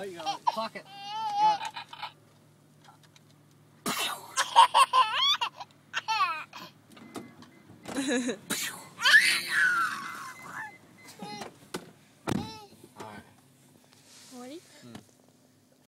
Oh, you got a pocket. Alright. Ready? Mm.